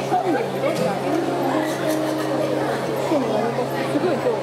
すごい上手。